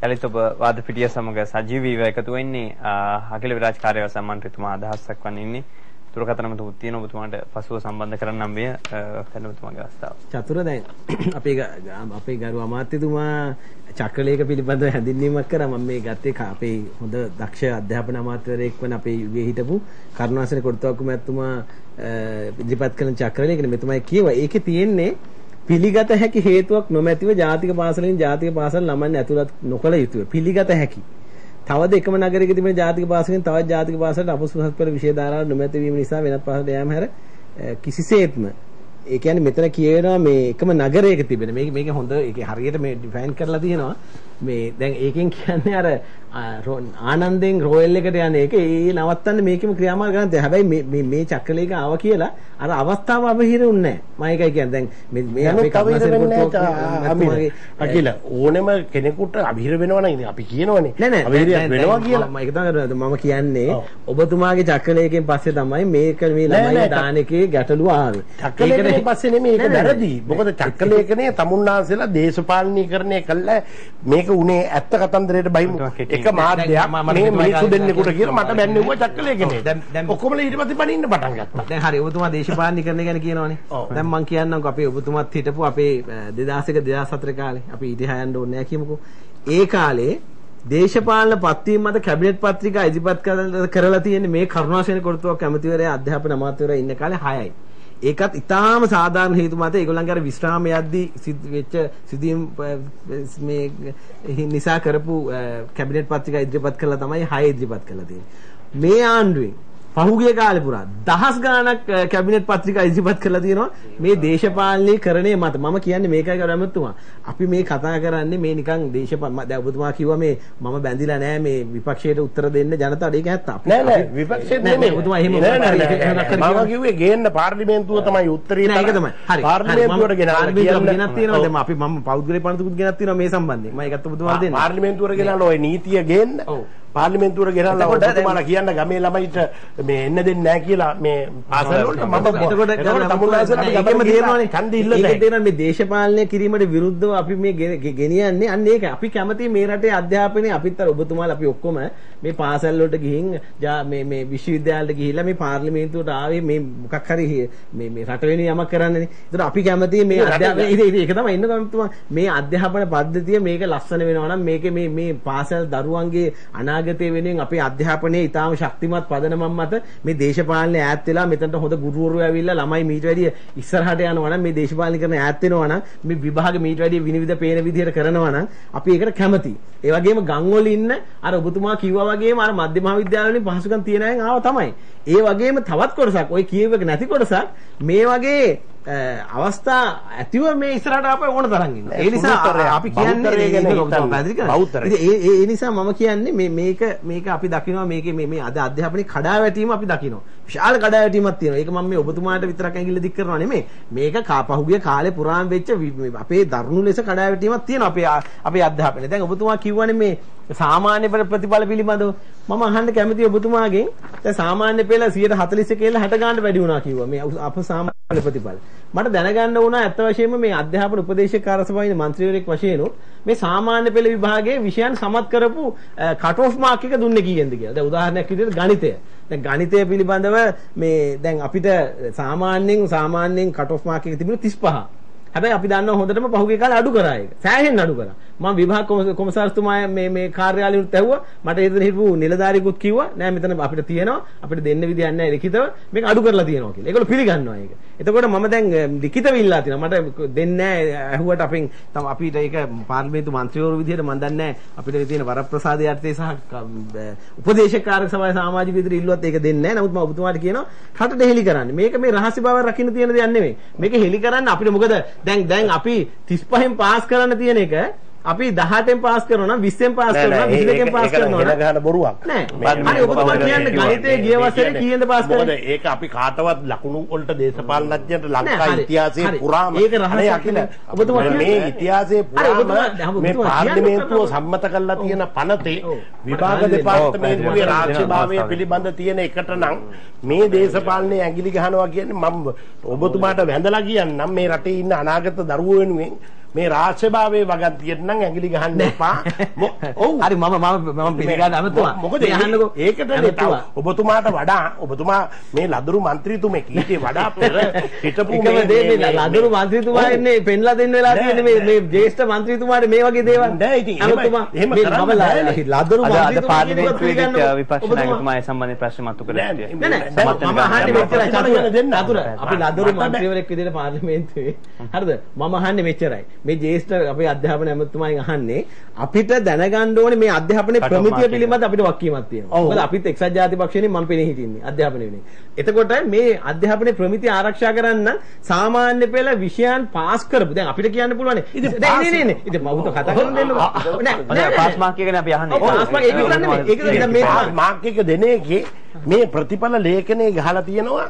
යලිත් ඔබ වාද පිටිය සමග සජීවීව එකතු වෙන්නේ අකිල විරාජ් කාර්ය සම්මන්ත්‍රීතුමා අදහසක් වන් ඉන්නේ. දුරකථන මත තියෙන ඔබතුමාට පසුව සම්බන්ධ කරන්නම් මේ කැඳවතුමාගේ අවස්ථාව. චතුර දැන් අපේ අපේ ගරු අමාත්‍යතුමා චක්‍රලේඛ පිළිබඳව හැඳින්වීමක් කරා මම මේ ගත්තේ අපේ හොඳ දක්ෂ අධ්‍යාපන අමාත්‍යවරයෙක් වන අපේ යුගයේ හිටපු කරුණාසන කොට්ටාක්කු මහත්මයා ඉදිරිපත් කළ චක්‍රලේඛනේ මෙතුමයි කියවා. ඒකේ තියෙන්නේ පිළිගත හැකි හේතුවක් නොමැතිව ජාතික පාසලෙන් ජාතික පාසල් ළමයන් ඇතුළත් නොකළ යුතුය. පිළිගත හැකි. තවද එකම නගරයක තිබෙන ජාතික පාසලෙන් තවත් ජාතික පාසලට අපසුසත් පෙළ විෂය ධාරාව නොමැති වීම නිසා වෙනත් පාසලට යෑම හැර කිසිසේත්ම ඒ කියන්නේ මෙතන කියනවා මේ එකම නගරයක තිබෙන මේක මේක හොඳ ඒක හරියට මේ ඩිෆයින් කරලා තියෙනවා මේ දැන් ඒකෙන් කියන්නේ අර ආනන්දෙන් රෝයල් එකට යන එක ඒ නවත්තන්න මේකෙම ක්‍රියාමාර්ග ගන්න. හැබැයි මේ මේ චක්‍රලේක ආව කියලා අර අවස්ථාව අවහිරුන්නේ නැහැ. මම ඒකයි කියන්නේ දැන් මේ මේ අපේ කවිර අකිල ඕනෙම කෙනෙකුට අභිර වෙනවා නම් අපි කියනවනේ. අභිරයක් වෙනවා කියලා. මම ඒක තමයි මම කියන්නේ ඔබතුමාගේ චක්‍රලේකෙන් පස්සේ තමයි මේක මේ ළමයි දාන එකේ ගැටලුව ආවේ. චක්‍රලේකෙන් පස්සේ නෙමෙයි ඒක වැරදි. මොකද චක්‍රලේඛනයේ තමුන්නාන්සේලා දේශපාලනීකරණය කළා මේක උනේ ඇත්ත කතන්දරයට බහිමු. එක මාධ්‍යයක් මේ මිනිස්සු දෙන්නෙකුට කියලා මට බැන්නෙව්වා චක්කලේකනේ. දැන් ඔක්කොමලා ඊට පස්සේ පණින්න පටන් ගත්තා. දැන් හරි ඔබතුමා දේශපාලනීකරණය ගැන කියනවනේ. දැන් මම කියන්නම්කෝ අපේ ඔබතුමාත් හිටපු අපේ 2001 2004 කාලේ අපි ඉතිහා යන්න ඕනේ නැහැ කියමුකෝ. ඒ කාලේ දේශපාලන පත්වීම මත කැබිනට් පත්‍රිකා ඉදිරිපත් කරලා තියෙන්නේ මේ කරුණාසේන කොරතුවක් ඇමතිවරයා අධ්‍යාපන අමාත්‍යවරයා ඉන්න කාලේ 6යි. ඒකත් ඉතාම සාධාරණ හේතු මත ඒගොල්ලන්ගේ අර විශ්‍රාම යද්දී වෙච්ච සිදුවීම් මේ නිසා කරපු කැබිනට් පත්‍රිකා ඉදිරිපත් කළා තමයි 6 ඉදිරිපත් කළා තියෙන්නේ. මේ ආණ්ඩුවෙන් පහුගිය කාලේ පුරා දහස් ගාණක් කැබිනට් පත්‍රිකා ඉදිරිපත් කරලා තියෙනවා. මේ දේශපාලනීය කරණය මත. මම කියන්නේ මේකයි ගරමතුමා අපි මේ කතා කරන්නේ මේ නිකන් දේශපාලන දැන් ඔබතුමා කිව්වා මේ මම බැඳිලා නැහැ මේ විපක්ෂයට උත්තර දෙන්න ජනතාවට ඒක ඇත්ත. අපි නෑ නෑ විපක්ෂයට නෙමෙයි ඔබතුමා එහෙම මම කිව්වේ ගේන්න පාර්ලිමේන්තුව තමයි උත්තරේ ඒක තමයි. හරි පාර්ලිමේන්තුවට පාර්ලිමේන්තුවට ගෙනත් තියෙනවා. දැන් අපි මම පෞද්ගලික පනතුකුත් ගෙනත් තියෙනවා. මේ සම්බන්ධයෙන්. මම ඒකත් ඔබතුමාට දෙන්න පාර්ලිමේන්තුවට ගෙනල්ලා ওই නීතිය ගේන්න. ඔව් පාර්ලිමේන්තුවට ගෙනල්ලා ඔබතුමාලා කියන්න ගමේ ළමයිට මේ එන්න දෙන්නේ නැහැ කියලා මේ පාසල් වලට මම එතකොට තමුන්ලාසල අපි ගමේ ගියනවානේ ඡන්ද ඉල්ලන්නේ ඒක දෙනවා මේ දේශපාලනය කිරීමට විරුද්ධව අපි මේ ගෙනියන්නේ. අන්න ඒක අපි කැමති මේ රටේ අධ්‍යාපනයේ අපිත් අර ඔබතුමාලා අපි ඔක්කොම මේ පාසල් වලට ගිහින් මේ මේ විශ්වවිද්‍යාලයට ගිහිල්ලා මේ පාර්ලිමේන්තුවට ආවේ මේ මොකක් හරි මේ මේ රට වෙන යමක් කරන්නනේ. ඒතර අපි කැමති මේ අධ්‍යාපනය ඒක තමයි ඉන්න ගමතුමා මේ අධ්‍යාපන පද්ධතිය මේක ලස්සන වෙනවා නම් මේකේ මේ මේ පාසල් දරුවන්ගේ අනාගත අනාගතය වෙනුවෙන් අපේ අධ්‍යාපනයේ ඊටාම ශක්තිමත් පදනමක් මත මේ දේශපාලනේ ඈත් වෙලා මෙතනට හොඳ ගුරුවරු ඇවිල්ලා ළමයි මීට වැඩිය ඉස්සරහට යනවා නම් මේ දේශපාලනීකරණ ඈත් වෙනවා නම් මේ විභාග මීට වැඩිය විනිවිද පේන විදිහට කරනවා නම් අපි ඒකට කැමතියි. ඒ වගේම ගම් වල ඉන්න අර ඔබතුමා කිව්වා වගේම අර මධ්‍ය මහාවිද්‍යාල වලින් පහසුකම් තියන අය ආව තමයි. ඒ වගේම තවත් කොටසක් ওই කියවෙක නැති කොටසක් මේ වගේ අවස්ථා ඇතිව මේ ඉස්සරහට ආපහු ඕන තරම් ඉන්නවා. ඒ නිසා අපි කියන්නේ ඒ නිසා මම කියන්නේ මේ මේක මේක අපි දකිනවා මේකේ මේ මේ අද අධ්‍යාපනයේ කඩාවැටීම අපි දකිනවා. විශාල කඩාවැටීමක් තියෙනවා. ඒක මම මේ ඔබතුමාට විතරක් ඇඟිල්ල දික් කරනවා නෙමෙයි. මේක පහුගිය කාලේ පුරාම වෙච්ච අපේ දරුණු ලෙස කඩාවැටීමක් තියෙනවා අපේ අපේ අධ්‍යාපනයේ. දැන් ඔබතුමා කිව්වනේ මේ සාමාන්‍ය ප්‍රතිඵල පිළිබඳව මම අහන්න කැමතියි ඔබතුමාගෙන් දැන් සාමාන්‍ය පෙළ 141 කියලා 60 ගානට වැඩි වුණා කිව්වා මේ අප සාමාන්‍ය ප්‍රතිඵල මට දැනගන්න වුණා ඇත්ත වශයෙන්ම මේ අධ්‍යාපන උපදේශක කාර්යසභාවේ මන්ත්‍රීවරයෙක් වශයෙන් මේ සාමාන්‍ය පෙළ විභාගයේ විෂයන් සමත් කරපු කට් ඔෆ් මාක් එක දුන්නේ කීයෙන්ද කියලා. දැන් උදාහරණයක් විදිහට ගණිතය. දැන් ගණිතය පිළිබඳව මේ දැන් අපිට සාමාන්‍යයෙන් සාමාන්‍යයෙන් කට් ඔෆ් මාක් එක තිබුණේ 35. හැබැයි අපි දන්නවා හොඳටම පහුගිය කාලේ අඩු කරා ඒක. සෑහෙන්න අඩු කරා. මම විභාග කොමසාරිස්තුමා මේ මේ කාර්යාලයෙත් ඇහුවා. මට එතන හිටපු නිලධාරියෙකුත් කිව්වා නෑ මෙතන අපිට තියෙනවා අපිට දෙන්න විදියක් නෑ ලිඛිතව මේක අඩු කරලා තියෙනවා කියලා. ඒගොල්ලෝ පිළිගන්නවා ඒක. එතකොට මම දැන් ලිඛිතව ඉල්ලා තිනවා. මට දෙන්නේ නෑ ඇහුවට අපෙන් තම අපිට ඒක පාර්ලිමේන්තු මන්ත්‍රීවරු විදියට මම දන්නේ නෑ අපිට තියෙන වරප්‍රසාද යටතේ සහ උපදේශක කාර්ය සභාවේ සමාජික විදියට ඉල්ලුවත් ඒක දෙන්නේ නෑ. නමුත් මම ඔබතුමාට කියනවා රටට හෙලි කරන්න. මේක මේ රහස්‍ය බව රකින්න තියෙන දෙයක් නෙමෙයි. මේක හෙලි කරන්න අපිට මොකද දැන් දැන් අපි 35න් පාස් කරන්න තියෙන එක අපි 18න් පාස් කරනවා නම් 20න් පාස් කරනවා 22න් පාස් කරනවා නම්. ගහන බොරුවක්. නෑ. හරි ඔබතුමා කියන්නේ ගණිතයේ ගිය වසරේ කීයෙන්ද පාස් කරන්නේ මොකද ඒක අපි කාටවත් ලකුණු වලට දේශපාලනඥයන්ට ලංකා ඉතිහාසයේ පුරාම ඒක රහසක් අකිල ඔබතුමා මේ ඉතිහාසයේ පුරාම මේ පාර්ලිමේන්තුව සම්මත කරලා තියෙන පනතේ විභාග දෙපාර්තමේන්තුවේ රාජ්‍යභාවය පිළිබඳ තියෙන එකට නම් මේ දේශපාලනයේ ඇඟිලි ගහනවා කියන්නේ මම ඔබතුමාට වැඳලා කියන්නම් මේ රටේ ඉන්න අනාගත දරුවෝ වෙනුවෙන් මේ රාජ්‍යභාවයේ වගන්තියට නම් ඇඟිලි ගහන්න එපා. ඔව්. හරි මම මම මම පිළිගන්න අමතුමා. මොකද යහන්නකෝ. ඒකටනේ තව ඔබතුමාට වඩා ඔබතුමා මේ ලදරු മന്ത്രിතුමෙක් ඊට වඩා පෙර හිටපු මේ ලදරු മന്ത്രിතුමා ඉන්නේ පෙන්ලා දෙන්න වෙලා තියෙන්නේ මේ මේ ජේෂ්ඨ മന്ത്രിතුමාට මේ වගේ දේවල්. නෑ ඉතින් අමතුමා එහෙම කරන්නේ ලදරු മന്ത്രിතුමා පාර්ලිමේන්තුවේ විපක්ෂනායකතුමා ඒ සම්බන්ධයෙන් ප්‍රශ්න මතු කරලා තියෙනවා. නෑ නෑ මම අහන්නේ මෙච්චරයි. අපි ලදරු മന്ത്രിවරයෙක් විදිහට පාර්ලිමේන්තුවේ හරිද? මම අහන්නේ මෙච්චරයි. මේ ජ්‍යෙෂ්ඨ අපේ අධ්‍යාපන ඇමතුමාගෙන් අහන්නේ අපිට දැනගන්න ඕනේ මේ අධ්‍යාපනයේ ප්‍රමිතිය පිළිබඳ අපිට වක්කීමක් තියෙනවා. මොකද අපිත් එක්සත් ජාතිපක්ෂයේ මම පෙනී හිටින්නේ අධ්‍යාපන වෙන්නේ. එතකොට මේ අධ්‍යාපනයේ ප්‍රමිතිය ආරක්ෂා කරන්න සාමාන්‍ය පෙළ විෂයන් පාස් කරපු. දැන් අපිට කියන්න පුළුවන්. ඉතින් නේ නේ නේ ඉතින් මම උත කතා කරන්න දෙන්නකෝ නෑ පාස් මාක් එකනේ අපි අහන්නේ. pass mark ඒක නෙමෙයි. ඒක මේ පාස් මාක් එක දෙන එකේ මේ ප්‍රතිඵල ලේඛනයේ ගහලා තියෙනවා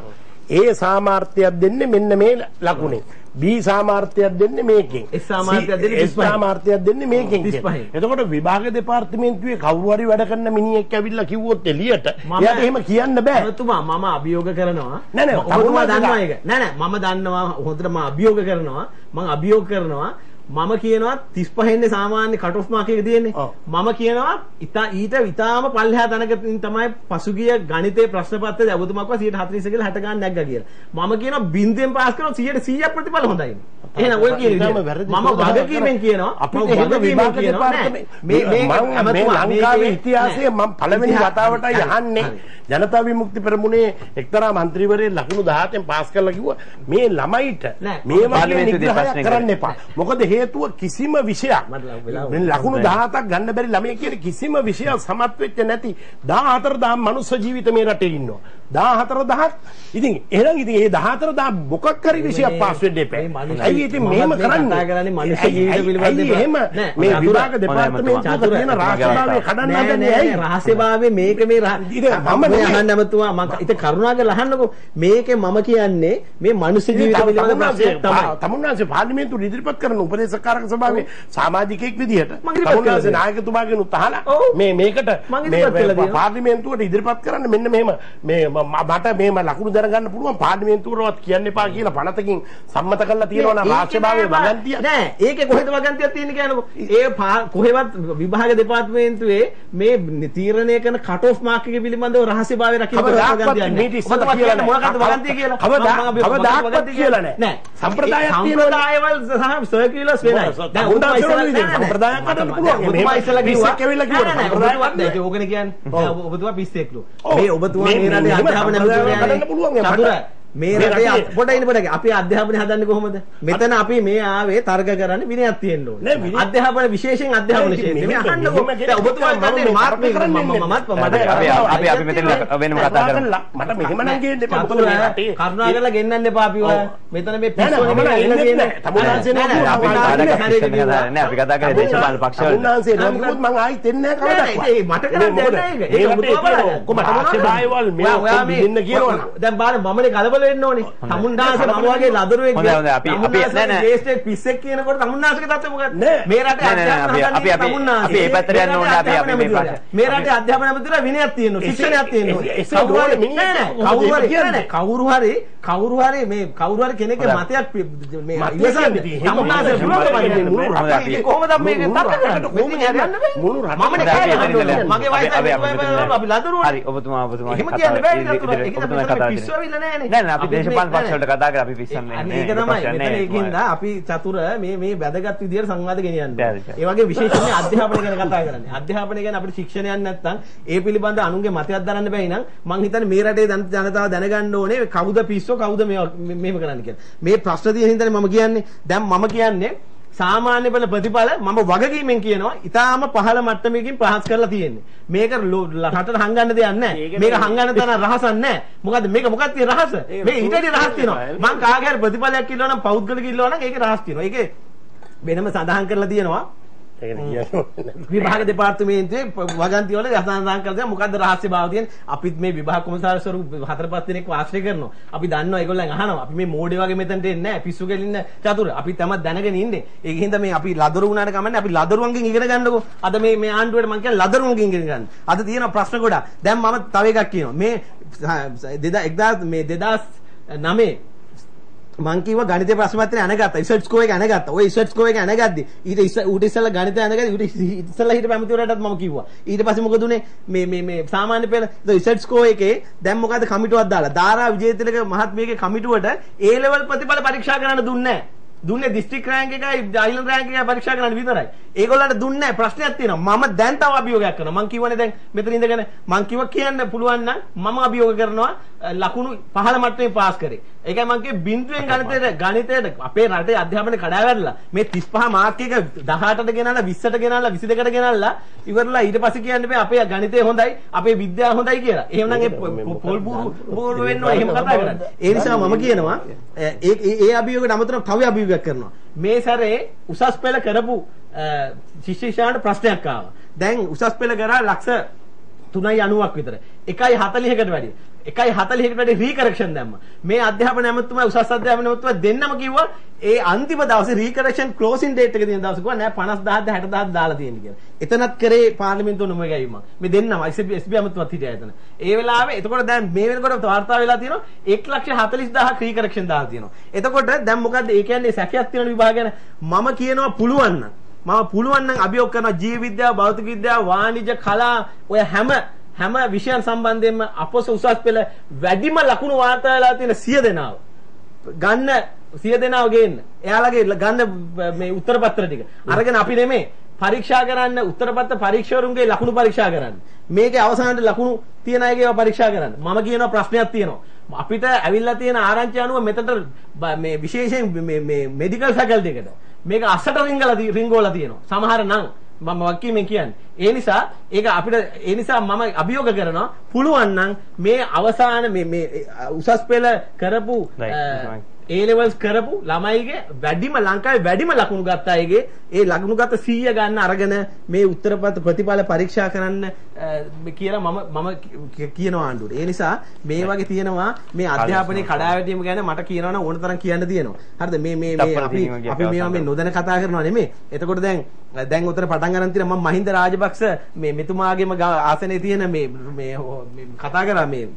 ඒ සාමාර්ථයක් දෙන්නේ මෙන්න මේ ලකුණේ B සාමාර්ථයක් දෙන්නේ මේකෙන්. S සාමාර්ථයක් දෙන්නේ S සාමාර්ථයක් දෙන්නේ මේකෙන් 35. එතකොට විභාග දෙපාර්තමේන්තුවේ කවුරු හරි වැඩ කරන මිනිහෙක් ඇවිල්ලා කිව්වොත් එළියට එයාට එහෙම කියන්න බෑ. ඔබතුමා මම අභියෝග කරනවා. නෑ, නෑ, ඔබතුමා දන්නවා. ඒක. නෑ නෑ මම දන්නවා හොඳට මම අභියෝග කරනවා. මම අභියෝග කරනවා මම කියනවා 35 න්නේ සාමාන්‍ය කට් ඔෆ් මාක් එක තියෙන්නේ. මම කියනවා ඉතා ඊට ඉතාම පල්ලෙහා තැනක තමයි පසුගිය ගණිතේ ප්‍රශ්න පත්‍රයේ ඔබතුමාක්ව 140 කියලා 60 ගන්න නැග්ගා කියලා. මම කියනවා බින්දෙන් පාස් කරනවා 100ට 100ක් ප්‍රතිඵල හොඳයි එහෙනම් ඔය කියන විදිහ මම වගකීමෙන් කියනවා. අපිට එහෙම විභාග දෙපාර්තමේන්තුව මේ මේ ලංකාවේ ඉතිහාසයේ මම පළවෙනි වතාවටයි අහන්නේ. ජනතා විමුක්ති පෙරමුණේ එක්තරා മന്ത്രിවරයෙක් ලකුණු 17න් පාස් කරලා කිව්වා. මේ ළමයිට මේ වගේ නිග්‍රහයක් කරන්න එපා. මොකද හේතුව කිසිම විෂයක් මේ ලකුණු 17ක් ගන්න බැරි ළමයි කියන කිසිම විෂයක් සමත් වෙච්ච නැති 14000 මනුස්ස ජීවිත මේ රටේ ඉන්නවා. 14000ක් ඉතින් එහෙනම් ඉතින් ඒ 14000 මොකක් හරි විෂයක් පාස් වෙන්න එපා. ඇයි ඉතින් මෙහෙම කරන්නේ? කතා කරන්නේ මනුස්ස ඇයි- ජීවිත පිළිබඳ දේවල්. එහෙම මේ විභාග දෙපාර්තමේන්තුවක තියෙන රාජ්‍යභාවය කඩන්න හදන්නේ ඇයි? රහස්‍යභාවයේ මේක මේ මම අහන්න ඇමතුමා මම ඉතින් කරුණාකරලා අහන්නකෝ මේකේ මම කියන්නේ මේ මනුස්ස ජීවිත පිළිබඳ ප්‍රශ්නයක් තමයි තමුන්නාන්සේ පාර්ලිමේන්තුවට ඉදිරිපත් කරන උපදේශකාරක සභාවේ සමාජිකයෙක් විදිහට තියෙනවා. නායකතුමාගෙන් උත්හලා ඔව්. මේ මේකට මේ. පාර්ලිමේන්තුවට ඉදිරිපත් කරන්න මෙන්න මෙහෙම ම- මට මේම ලකුණු දැනගන්න පුළුවන් පාර්ලිමේන්තුවටවත් කියන්න එපා කියලා පනතකින් සම්මත කරලා තියෙනවා නම් රාජ්‍යභාවයේ වගන්තිය නෑ ඒකේ කොහෙද වගන්තියක් තියෙන්නේ කියනකො? ඒ කොහෙවත් විභාග දෙපාර්තමේන්තුවේ මේ තීරණය කරන කට් ඔෆ් මාක් එක පිළිබඳව රහස්‍යභාවය රකින්න කියලා නෑ. මොකක්ද වගන්තිය කියලා? කවදා- මම- මම- කවදාක්වත් වගන්තිය කියලා? නෑ. සම්ප්‍රදායක් තියෙනවා. සම්ප්‍රදායවල සහ සර්කියුලර්ස් වෙනයි. දැන් උන්ට සම්ප්‍රදායක් කරන්න පුළුවන්. ඔබතුමා ඉස්සලා කිව්වා. ඇවිල්ලා කිව්වා නෑ, නෑ. ඒක ඕකනේ කියන්නේ ඔබතුමා පිස්සෙක්ලු ඔව්. මේ ඔබතුමා මේ- රටේ මෙහෙම අධ්‍යාපන සම්ප්‍රදායක් කරන්න පුළුවන්. ඇමතුමා මට- චතුර මේ රටේ පොඩ ඉන්න පොඩ අපි අධ්‍යාපනය හදන්නේ කොහොමද? මෙතන අපි මේ ආවේ තර්ක කරන්න විනයක් තියෙන්න ඕනේ. අධ්‍යාපන විශේෂයෙන් අධ්‍යාපන නෑ, ක්ෂේත්‍රේ. මේ දැන් ඔබතුමා මම මාත් මේ මම මමත්. මට අපි- අපි- අපි මෙතන වෙනම කතා කරමු. මට මෙහෙම නම් ගේන්න එපා. මොකද චතුර මේ රටේ- කරුණාකරලා ගෙන්නන්න එපා අපි ඔය. මෙතන මේ පිස්සෝ නෑ, නෙමෙයි මම ඇවිල්ලා එන්නේ තියෙන්නේ. නෑ. තමුන්නාන්සේ නෑ, නෑ, නෑ, අපි කතා කරේ දේශපාලන පක්ෂවල. තමුන්නාන්සේ නම් කිව්වොත් මං ආයිත් එන්නේ නෑ නෑ, කවදාවත්. ඒ මට කරන්න මොකද දෙයක් නෑ ඒක. ඒක ඔබතුමා බලන්න. මේ ඔයා- මේ- දෙන්න කියනවනම්. දැන් බලන්න මමනේ කලබල වෙන්න ඕනේ. තමුන්නාසේ මම වගේ ලදරුවෙක් හොඳයි. අපි- අපි- නෑ, නෑ. ජේෂ්ඨ පිස්සෙක් කියනකොට තමුන්නාසේගේ තත්ත්වය මොකක්ද? මේ රටේ අධ්‍යාපන අපි- අපි-. අපි ඒ පැත්තට යන්න මේ ඕනේ. අපි- අපි මේ පාට- මේ රටේ අධ්‍යාපන ඇමතිවරයා විනයක් තියෙනවා. ශික්ෂණයක් තියෙනවා. කවුරු හරි- නෑ, කවුරු හරි- කවුරු හරි මේ කවුරු හරි කෙනෙක්ගේ. මතයක් මේ ඉවසන්නේ. තමුන්නාසේ කරන්නේ. ඉතින් කොහොමද මේක මුළු තත්ත්ව රටට කරන්නේ? කොහොමද බෑ. මුළු ඕනේ. මගේ වයස අපි- ලදරුවනේ. හරි ඔබතුමා ඔබතුමා එහෙම කියන්න බෑ ඔබතුමා කතා පිස්සු ඇවිල්ලා නෑනේ. නෑ අපි දේශපාලන පක්ෂ වලට කතා කරා අපි පිස්සන්නේ නෑ. ඒක තමයි. මෙතන. ඒකින්ද අපි චතුර මේ මේ වැදගත් විදියට සංවාද ගෙනියන්න. ඒ වගේ විශේෂයෙන් අධ්‍යාපනය ගැන කතා කරන්නේ. අධ්‍යාපනය ගැන අපිට ශික්ෂණයක් නැත්නම් ඒ පිළිබඳ අනුන්ගේ මතයක් දරන්න බැයි නම් මං හිතන්නේ මේ රටේ ජන- ජනතාව දැනගන්න ඕනේ කවුද පිස්සෝ කවුද මේ- මේව කරන්න කියලා. මේ ප්‍රශ්න තියෙන හින්දානේ මම කියන්නේ. දැන් මම කියන්නේ සාමාන්‍ය බල ප්‍රතිඵල මම වගකීමෙන් කියනවා. ඊටාම පහළ මට්ටමකින් පහස් කරලා තියෙන්නේ. මේක රටට හංගන්න දෙයක් නැහැ. මේක. හංගන්න තරම් රහසක් නැහැ. මොකද මේක මොකක්ද තියෙන රහස? මේක ඊටදී රහස් තියෙනවා. මං කාගේ හරි ප්‍රතිඵලයක් ඉල්ලනවා නම් පෞද්ගලික ඉල්ලනවා නම් ඒකේ රහස් තියෙනවා. ඒකේ වෙනම සඳහන් කරලා තියෙනවා විභාග දෙපාර්තමේන්තුවේ වගන්ති වල සඳහන් කරලා තියෙනවා. මොකද්ද රහස්‍ය භාව තියෙන අපිත් මේ විභාග කොමසාරිස්වරු හතර පහ දෙනෙක් ආශ්‍රය කරනවා. අපි දන්නවා ඒගොල්ලන් අහනවා. අපි මේ මෝඩේ වගේ මෙතනට එන්නේ නැහැ. පිස්සු කෙලින්න චතුර. අපි තමයි දැනගෙන ඉන්නේ. ඒකින් හින්දා මේ අපි ලදරු වුණාට කමන්නේ අපි ලදරුවන්ගෙන් ඉගෙන ගන්නකො. අද මේ මේ ආණ්ඩුවට මම කියන්නේ ලදරුවන්ගෙන් ඉගෙන ගන්න. අද තියෙන ප්‍රශ්න ගොඩක්. දැන් මම තව එකක් කියනවා. මේ 2000 මේ 2009 මං කිව්වා ගණිතේ ප්‍රශ්න පත්‍රය අනගත්තා. රිසර්ච් ස්කෝර් එක අනගත්තා. ඔය රිසර්ච් ස්කෝර් එක අනගද්දි. ඊට ඉස්ස ඌට ඉස්සෙල්ලා ගණිතය අනගද්දි ඌට ඉස්සෙල්ලා හිටපු ඇමතිවරයටත් මම කිව්වා. ඊට පස්සේ මොකද උනේ? මේ මේ මේ සාමාන්‍ය පෙළ රිසර්ච් ස්කෝර් එකේ දැන් මොකද කමිටුවක් දාලා? දාරා විජේතිලක මහත්මියගේ කමිටුවට A level ප්‍රතිඵල පරීක්ෂා කරන්න දුන්නේ නැහැ. දුන්නේ දිස්ත්‍රික් රෑන්ක් එකයි අයිලන්ඩ් රෑන්ක් එකයි පරීක්ෂා කරන්න විතරයි. ඒගොල්ලන්ට දුන්නේ නැහැ. ප්‍රශ්නයක් තියෙනවා. මම දැන් තව අභියෝගයක් කරනවා. මං කියවනේ දැන් මෙතන ඉඳගෙන මං කිව්වා කියන්න පුළුවන් නම් මම අභියෝග කරනවා. ලකුණු පහළ මට්ටමේ පාස් කරේ. ඒකයි මං කිව්වේ බින්දුවෙන් ගණිතයට ගණිතයට අපේ රටේ අධ්‍යාපනය කඩා වැටලා මේ 35 මාර්ක් එක 18ට ගෙනල්ලා 20ට ගෙනල්ලා 22ට ගෙනල්ලා ඉවරලා ඊට පස්සේ කියන්න බෑ අපේ ගණිතය හොඳයි අපේ විද්‍යාව හොඳයි කියලා. එහෙමනම් ඒ පොල් බూరు බూరు වෙන්න ඕනේ එහෙම කතා කරන්නේ. ඒ නිසා මම කියනවා ඒ ඒ අභියෝගයට අමතරව තව අභියෝගයක් කරනවා. මේ සැරේ උසස් පෙළ කරපු ශිෂ්‍යයන්ට ප්‍රශ්නයක් ආවා. දැන් උසස් පෙළ කරා ලක්ෂ 3.90ක් විතර. 1.40කට වැඩි. 1.40කට වැඩි රීකරෙක්ෂන් දැම්මා. මේ අධ්‍යාපන ඇමතුමා උසස් අධ්‍යාපන ඇමතුමා දෙන්නම කිව්වා ඒ අන්තිම දවසේ රීකරෙක්ෂන් ක්ලෝසින් ඩේට් එක තියෙන දවසේ කිව්වා නෑ 50000ද 60000ද දාලා තියෙන්නේ කියලා. එතනත් කරේ පාර්ලිමේන්තුව නොම ගැයීමක්. මේ දෙන්නම SB SB ඇමතුමත් හිටියා එතන. ඒ වෙලාවේ එතකොට දැන් මේ වෙනකොට වාර්තා වෙලා තියෙනවා 140000ක් රීකරෙක්ෂන් දාලා තියෙනවා. එතකොට දැන් මොකද්ද ඒ කියන්නේ සැකයක් තියෙන විභාග ගැන මම කියනවා පුළුවන් නම් මම පුළුවන් නම් අභියෝග කරනවා ජීව විද්‍යාව, භෞතික විද්‍යාව, වාණිජ්‍ය, කලා ඔය හැම හැම විෂයන් සම්බන්ධයෙන්ම අපොස උසස් පෙළ වැඩිම ලකුණු වාර්තා වෙලා තියෙන 100 දෙනාව ගන්න 100 දෙනාව ගේන්න. එයාලගේ ගන්න මේ උත්තර පත්‍ර ටික. අරගෙන අපි නෙමේ පරීක්ෂා කරන්න උත්තරපත්ත පරීක්ෂකවරුන්ගේ ලකුණු පරීක්ෂා කරන්න. මේකේ අවසානයේ ලකුණු තියන අයගේ පරීක්ෂා කරන්න. මම කියනවා ප්‍රශ්නයක් තියෙනවා. අපිට ඇවිල්ලා තියෙන ආරංචි අනුව මෙතනට මේ විශේෂයෙන් මේ මේ මෙඩිකල් ෆැකල්ටි එකට මේක අස්සට රිංගලා රිංගෝලා තියෙනවා. සමහර නම් මම වක්කීමෙන් කියන්නේ. ඒ නිසා ඒක අපිට ඒ නිසා මම අභියෝග කරනවා පුළුවන් නම් මේ අවසාන මේ මේ උසස් පෙළ කරපු ඒ ලෙවල්ස් කරපු ළමයිගේ වැඩිම ලංකාවේ වැඩිම ලකුණු ගත්ත අයගේ ඒ ලකුණු ගත 100 ගන්න අරගෙන මේ උත්තරපත් ප්‍රතිඵල පරීක්ෂා කරන්න කියලා මම මම කියනවා ආණ්ඩුවට. ඒ නිසා මේ වගේ තියෙනවා මේ අධ්‍යාපනයේ කඩාවැටීම ගැන මට කියනවනම් ඕන තරම් කියන්න තියෙනවා. හරිද? මේ මේ මේ අපි අපි මේවා මේ නොදැන කතා කරනවා නෙමෙයි. එතකොට දැන් දැන් උතර පටන් ගන්න තියෙන මම මහින්ද රාජපක්ෂ මේ මෙතුමාගේම ආසනයේ තියෙන මේ මේ කතා කරා මේ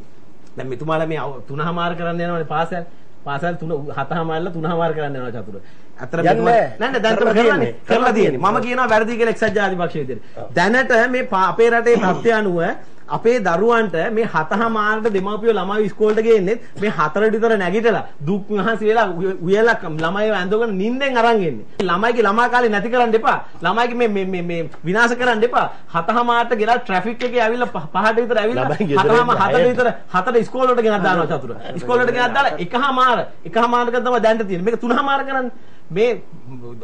දැන් මෙතුමාලා මේ තුනමාර කරන්න යනවානේ පාසල්. පාසල් තුන හතමාරලා තුනමාර කරන්න යනවා චතුර. අතර නෑ නෑ දැන් තමයි කරන්නේ. කරලා තියෙන්නේ. මම කියනවා වැරදි කියලා එක්සත් ජාතික පක්ෂයේ විදිහට. දැනට මේ අපේ රටේ තත්ත්වය අනුව අපේ දරුවන්ට මේ හතහමාරට දෙමාපියෝ ළමයි ඉස්කෝලේට ගේන්නේ මේ හතරට විතර නැගිටලා දුක් මහන්සි වෙලා උයලා ළමයිව ඇඳගෙන නිින්දෙන් අරන් එන්නේ. ළමයිගේ ළමා කාලේ නැති කරන්න එපා. ළමයිගේ මේ මේ මේ මේ විනාශ කරන්න එපා. හතහමාරට ගෙනලා ට්‍රැෆික් එකේ ඇවිල්ලා පහට විතර ඇවිල්ලා හතහම හතට විතර හතට ඉස්කෝලේට ගෙනත් දානවා චතුර. ඉස්කෝලේට ගෙනත් දාලා එකහමාර එකහමාරක තමයි දැන්ට තියෙන්නේ. මේක තුනහමාර කරන්නේ. මේ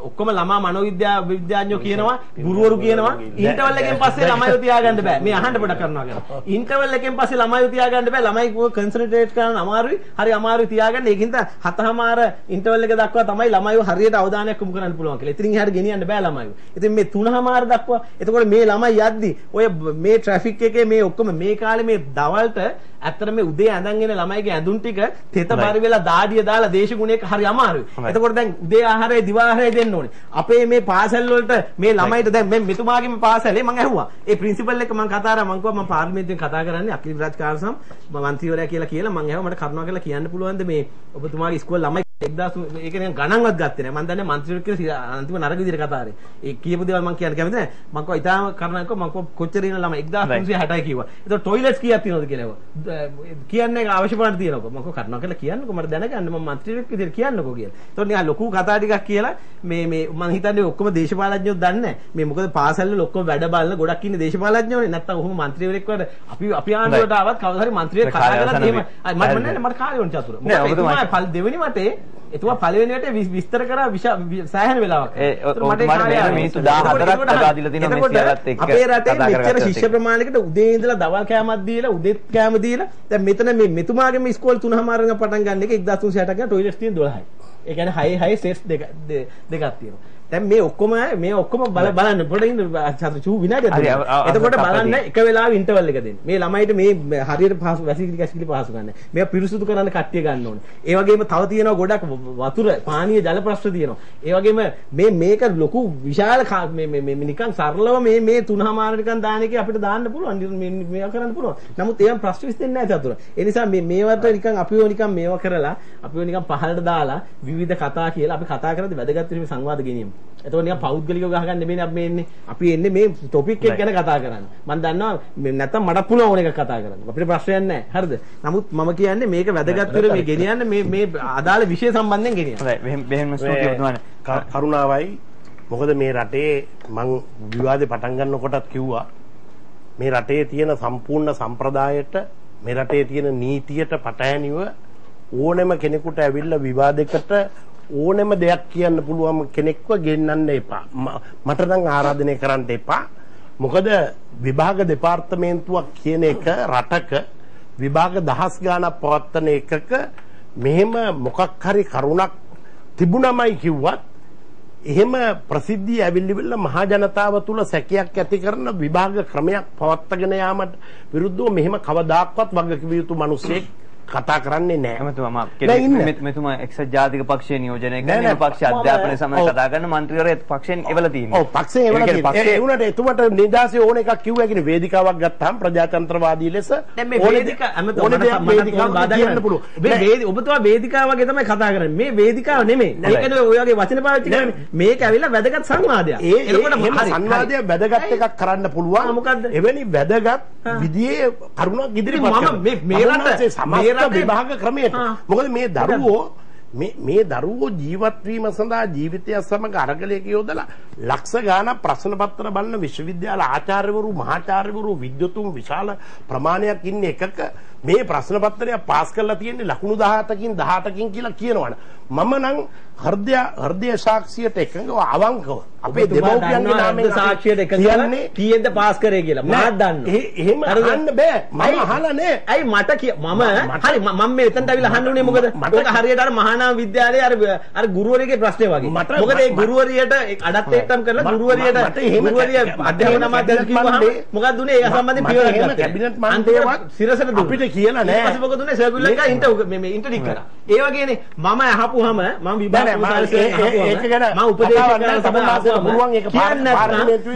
ඔක්කොම ළමා මනෝවිද්‍යා විද්‍යාඥයෝ කියනවා ගුරුවරු කියනවා ඉන්ටර්වල් එකෙන් පස්සේ ළමයිව තියාගන්න බෑ. මේ අහන්න පොඩක් කරනවා කියලා. ඉන්ටර්වල් එකෙන් පස්සේ ළමයිව තියාගන්න බෑ. ළමයි කන්සන්ට්‍රේට් කරන්න අමාරුයි. හරි අමාරුයි තියාගන්න. ඒකින්ද හතහමාර ඉන්ටර්වල් එක දක්වා තමයි ළමයිව හරියට අවධානයක් යොමු කරන්න පුළුවන් කියලා. ඉතින් එහාට ගෙනියන්න බෑ ළමයිව. ඉතින් මේ තුනහමාර දක්වා එතකොට මේ ළමයි යද්දි ඔය මේ ට්‍රැෆික් එකේ මේ ඔක්කොම මේ කාලේ මේ දවල්ට ඇත්තට මේ උදේ ඇඳන් එන ළමයිගේ ඇඳුම් ටික තෙත පරි වෙලා දාඩිය දාලා දේශගුණයක හරි අමාරුයි. එතකොට දැන් උදේ ආහාරය දිවා ආහාරය දෙන්න ඕනේ. අපේ මේ පාසල් වලට මේ ළමයිට දැන් මේ මෙතුමාගේ මේ පාසලේ මම ඇහුවා. ඒ ප්‍රින්සිපල් එක මම කතා කරා මම කිව්වා මම පාර්ලිමේන්තුවෙන් කතා කරන්නේ අකිල රාජ් කාර්සම් මන්ත්‍රීවරයා කියලා කියලා මම ඇහුවා මට කරුණා කරලා කියන්න පුළුවන්ද මේ ඔබතුමාගේ ඉස්කෝල ළමයි 1000 ඒක නිකන් ගණන්වත් ගත්තේ නැහැ. මම දන්නේ මන්ත්‍රීවරු කියලා අන්තිම නරක විදිහට කතා කරේ. ඒ කියපු දේවල් මම කියන්න කැමති නැහැ. මම කිව්වා ඉතාලම කරුණාකර මම කිව්වා කොච්චර ඉන්න ළමයි 1360යි කිව්වා. ඒතකොට ටොයිලට්ස් කීයක් තියෙනවද කියලා. කියන්නේ අවශ්‍ය පාඩ තියෙනවද? මම කිව්වා කරුණාකරලා කියන්නකෝ මට දැනගන්න මම මන්ත්‍රීවරු විදිහට කියන්නකෝ කියලා. ඒතකොට නිකන් ලොකු කතා ටිකක් කියලා මේ මේ මම හිතන්නේ ඔක්කොම දේශපාලඥයෝ දන්නේ. මේ මොකද පාසල් වල ඔක්කොම වැඩ බලන ගොඩක් ඉන්නේ දේශපාලඥයෝනේ. නැත්තම් ඔහොම මන්ත්‍රීවරයෙක් වඩ අපි අපි ආණ්ඩුවට ආවත් කවදා හරි මන්ත්‍රීවරයෙක් කතා කරලා එහෙම මට නෑ මට කාලේ වුණ චතුර. මොකද දෙවෙනි වටේ එතුමා පළවෙනි වටේ විස්තර කරා සෑහෙන වෙලාවක්. මට මිනිස්සු 14ක් ලබා දීලා තියෙනවා මේ සියලත් එක්ක. අපේ රටේ මෙච්චර ශිෂ්‍ය ප්‍රමාණයකට උදේ ඉඳලා දවල් කෑමක් දීලා උදේත් කෑම දීලා දැන් මෙතන මේ මෙතුමාගේ මේ ඉස්කෝලේ 3මාරෙන් පටන් ගන්න එක 1360ක් ගන්න ටොයිලට්ස් තියෙන 12යි. ඒ කියන්නේ 6 6 සෙට්ස් දෙක දෙකක් තියෙනවා. දැන් මේ ඔක්කොම මේ ඔක්කොම බල බලන්න පොඩ්ඩක් ඉන්න චතු චූ විනාඩියක් දෙන්න. එතකොට බලන්න. එක වෙලාවෙ ඉන්ටර්වල් එක දෙන්න. මේ ළමයිට මේ හරියට පහසු වැසිකිලි කැසිකිලි පහසු ගන්න. මේවා පිරිසුදු කරන්න කට්ටිය ගන්න ඕනේ. ඒ වගේම තව තියෙනවා ගොඩක් වතුර පානීය ජල ප්‍රශ්න තියෙනවා. ඒ වගේම මේ මේක ලොකු විශාල මේ මේ මේ නිකන් සරලව මේ මේ තුනමාර නිකන් දාන එකේ අපිට දාන්න පුළුවන්. මේවා කරන්න පුළුවන්. නමුත් ඒවා ප්‍රශ්න විසඳෙන්නේ නැහැ චතුර. ඒ නිසා මේ මේවට නිකන් අපිව නිකන් මේවා කරලා අපිව නිකන් පහළට දාලා විවිධ කතා කියලා අපි කතා කරද්දී වැදගත් වෙන්නේ සංවාද ගෙනියමු. එතකොට නිකන් පෞද්ගලිකව ගහගන්න නෙමෙයි අපි එන්නේ. අපි එන්නේ මේ ටොපික් එක ගැන කතා කරන්න. මම දන්නවා නැත්තම් මට පුළුවන් ඕන එක කතා කරන්න. අපිට ප්‍රශ්නයක් නැහැ. හරිද? නමුත් මම කියන්නේ මේක වැදගත් වෙර මේ ගෙනියන්න මේ මේ අදාළ විෂය සම්බන්ධයෙන් ගෙනියන්න. හොඳයි මෙහෙම මෙහෙම ස්තුතියි ඔබතුමාට. ක- කරුණාවයි මොකද මේ රටේ මං විවාදේ පටන් ගන්නකොටත් කිව්වා මේ රටේ තියෙන සම්පූර්ණ සම්ප්‍රදායට මේ රටේ තියෙන නීතියට පටහැනිව ඕනෙම කෙනෙකුට ඇවිල්ලා විවාදයකට ඕනෙම දෙයක් කියන්න පුළුවන් කෙනෙක්ව ගෙන්නන්න එපා. ම- මට නම් ආරාධනය කරන්න එපා. මොකද විභාග දෙපාර්තමේන්තුවක් කියන එක රටක විභාග දහස් ගාණක් පවත්වන එකක මෙහෙම මොකක් හරි කරුණක් තිබුණමයි කිව්වත් එහෙම ප්‍රසිද්ධිය ඇවිල්ලිවිල්ල මහා ජනතාව තුළ සැකයක් ඇති කරන විභාග ක්‍රමයක් පවත්වාගෙන යාමට විරුද්ධව මෙහෙම කවදාක්වත් වගකිව යුතු මිනිස්සෙක් කතා කරන්නේ නැහැ. එමතුමා මම මෙතුමා එක්සත් ජාතික පක්ෂයේ නියෝජනය කරන පක්ෂ සමග ඔව්. කතා කරන මන්ත්‍රීවරයා පක්ෂයෙන් එවලා තියෙනවා. ඔව් පක්ෂේ ඒවල ඒ කියන්නේ තියෙනවා. ඒ වුණාට එතුමට නිදාසේ ඕන එකක් කිව්වා කියන්නේ වේදිකාවක් ගත්තාම ප්‍රජාතන්ත්‍රවාදී ලෙස දැන් මේ ඕන දේ- වේදිකා හැමතැනම වේදිකාවක බාධා කරන්න පුළුවන්. මේ වේදි ඔබතුමා වේදිකාව වගේ තමයි කතා කරන්නේ. මේ වේදිකාව නෙමෙයි. මේකනේ ඔය වගේ වචන පාවිච්චි. කරන්නේ. මේක ඇවිල්ලා වැදගත් සංවාදයක්. එතකොට සංවාදය. වැදගත් එකක් කරන්න පුළුවන්. මොකද්ද? එවැනි වැදගත් ආ. විදියේ කරුණක් ඉදිරිපත් ඉතින් මම කරනවා. මේ- මේ රට- රටේ- විභාග ක්‍රමයට. මොකද මේ දරුවෝ මේ මේ දරුවෝ ජීවත් වීම සඳහා ජීවිතය සමග අරගලයක යොදලා ලක්ෂ ගාණක් ප්‍රශ්න පත්‍ර බලන විශ්වවිද්‍යාල ආචාර්යවරු මහාචාර්යවරු විද්වතුන් විශාල ප්‍රමාණයක් ඉන්න එකක මේ ප්‍රශ්න පත්‍රය පාස් කරලා තියෙන්නේ ලකුණු 17කින් 18කින් කියලා කියනවනේ මම නම් හෘදය හෘදය සාක්ෂියට එකඟව අවංකව අපේ දෙමව්පියන්ගේ නාමයෙන් සාක්ෂියට එකඟව කියන්නේ කීයද පාස් කරේ කියලා. මාත් දන්නවා. එහෙම? අහන්න බෑ මම අහලා නෑ ඇයි මට මම හරි මම මේ එතනට අවිලා අහන්න උනේ මොකද? මට- ඔක හරියට අර මහානාම විද්‍යාලයේ අර අර ගුරුවරයෙක්ගේ ප්‍රශ්නේ වගේ. මොකද ඒ ගුරුවරියට අඩත් එක්කම් කරලා ගුරුවරියට ගුරුවරිය අධ්‍යාපන කැබිනට් කිව්වහම මොකක්ද උනේ? ඒ සම්බන්ධයෙන් පියවරක් ගත්තේ. කැබිනට් මණ්ඩේවත් සිරසට දුන්නා. කියලා නෑ. ඊට පස්සේ මොකද උනේ? සර්කියුලර් එක ඉන්ට මේ ඉන්ටර්ඩික් කරා. ඒ වගේනේ මම අහපුවාම මම විභාග ඒක ගැන මම උපදේශක කතාවක් නෑ, සභාව සභාවට අහපුවාම පුළුවන් ඒක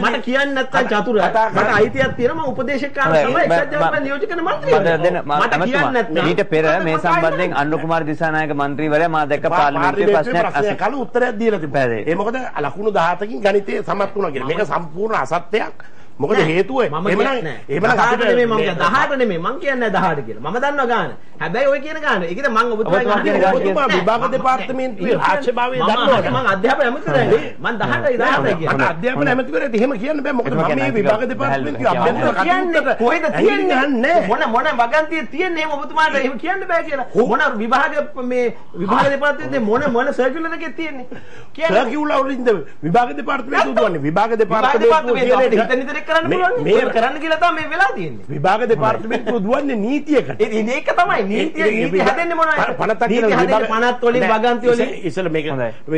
මට කියන්න නැත්නම් කතා- චතුර මට. අයිතියක් තියෙනවා මම උපදේශක සභාවේ මම- එක්සත් ජනපද මම- නියෝජක මට මන්ත්‍රීවරයා. මට කියන්න නැත්නම් ඊට පෙර මේ සම්බන්ධයෙන් අනුර කුමාර දිසානායක මන්ත්‍රීවරයා මා දැක්ක පාර්ලිමේන්තුවේ ප්‍රශ්නයක් ප්‍රශ්නයක් අහලා උත්තරයක් දීලා තිබුණා. ඒ මොකද ලකුණු 17කින් ගණිතයේ සමත් වුණා කියලා. මේක සම්පූර්ණ අසත්‍යයක්. මොකද හේතුව? මම එහෙමනම් කියන්නේ එහෙමනම් 18 නෙමෙයි මම කියන්නේ. 18 නෙමෙයි. මම කියන්නේ 18 කියලා. මම දන්නවා ගාන. හැබැයි ඔය කියන ගාන. ඒකද මම ඔබතුමා කියන ගාන ඔබතුමා විභාග මම- දෙපාර්තමේන්තුවේ මම- මම- දන්නවද? මම අධ්‍යාපන ඇමතිවරයෙක්. මම 18යි 18යි මට කියන්නේ. අධ්‍යාපන ඇමතිවරයාට එහෙම කියන්න බෑ. මොකද මම මේ කියන්නේ විභාග දෙපාර්තමේන්තුවේ අභ්‍යන්තර කියන්නේ? කටයුත්තට කොහෙද තියන්නේ? මොන මොන වගන්තිය තියන්නේ? එහෙම ඔබතුමාට එහෙම කියන්න බෑ කියලා. මොන විභාග මේ විභාග දෙපාර්තමේන්තුවේ මොන මොන සර්කියුලර් එකේ තියන්නේ? කියන්නේ සර්කියුලර් වලින්ද? විභාග දෙපාර්තමේන්තුව දුවන්නේ විභාග දෙපාර්තමේන්තුව දෙපාර්තමේන්තුවට කියන හිත නිතර කරන්න පුළුවන් මේ මේක කරන්න කියලා තමයි මේ වෙලා තියෙන්නේ. විභාග දෙපාර්තමේන්තුව දුවන්නේ නීතියකට. ඉතින් ඒක තමයි. නීතිය නීති හැදෙන්නේ මොනවද? පනතක් නීති කියලා විභාග- පනත් වලින් වගන්ති වලින්. ඉස්සෙල්ල මේක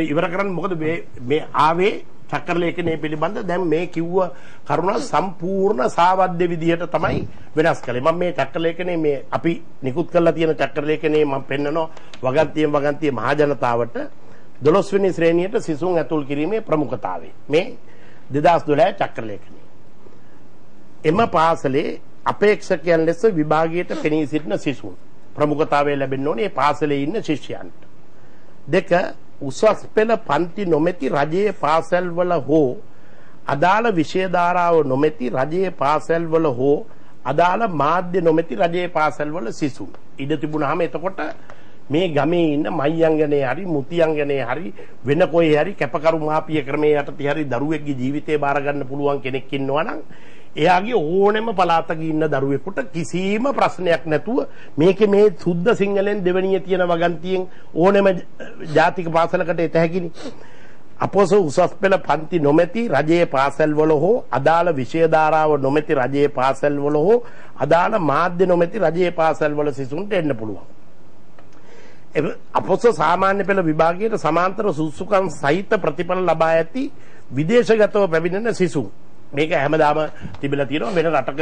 ඉවර කරන්න මොකද මේ මේ ආවේ චක්‍ර ලේඛනයේ පිළිබඳ දැන් මේ කිව්ව කරුණ සම්පූර්ණ සාවද්‍ය විදිහට තමයි වෙනස් කළේ. මම මේ චක්‍ර ලේඛනයේ මේ අපි නිකුත් කරලා තියෙන චක්‍ර ලේඛනයේ මම පෙන්නනවා. වගන්තියෙන් වගන්තිය මහ ජනතාවට 12 වෙනි ශ්‍රේණියට සිසුන් ඇතුල් කිරීමේ ප්‍රමුඛතාවය. මේ 2012 චක්‍ර ලේඛනය එම පාසලේ අපේක්ෂකයන් ලෙස විභාගයට පෙනී සිටින සිසුන් ප්‍රමුඛතාවය ලැබෙන්න ඕනේ ඒ පාසලේ ඉන්න ශිෂ්‍යයන්ට. දෙක උසස් පෙළ පන්ති නොමැති රජයේ පාසල්වල හෝ අදාළ විෂය ධාරාව නොමැති රජයේ පාසල්වල හෝ අදාළ මාධ්‍ය නොමැති රජයේ පාසල්වල සිසුන්. ඉඩ තිබුණාම එතකොට මේ ගමේ ඉන්න මයියංගනේ හරි මුතියංගනේ හරි වෙන කොහේ හරි කැපකරු මාපිය ක්‍රමයේ යටතේ හරි දරුවෙක්ගේ ජීවිතේ බාර ගන්න පුළුවන් කෙනෙක් ඉන්නවා නම් එයාගේ ඕනෙම පළාතක ඉන්න දරුවෙකුට කිසිම ප්‍රශ්නයක් නැතුව මේකේ මේ සුද්ධ සිංහලෙන් දෙවනිය තියෙන වගන්තියෙන් ඕනෙම ජාතික පාසලකට එත හැකිනි. අපොස උසස් පෙළ පන්ති නොමැති රජයේ පාසල්වල හෝ අදාළ විෂය ධාරාව නොමැති රජයේ පාසල්වල හෝ අදාළ මාධ්‍ය නොමැති රජයේ පාසල්වල සිසුන්ට එන්න පුළුවන්. අපොස්ස සාමාන්‍ය පෙළ විභාගයට සමාන්තර සුසුකම් සහිත ප්‍රතිඵල ලබා ඇති විදේශගතව පැමිණෙන සිසුන් මේක හැමදාම තිබිලා තියෙනවා වෙන රටක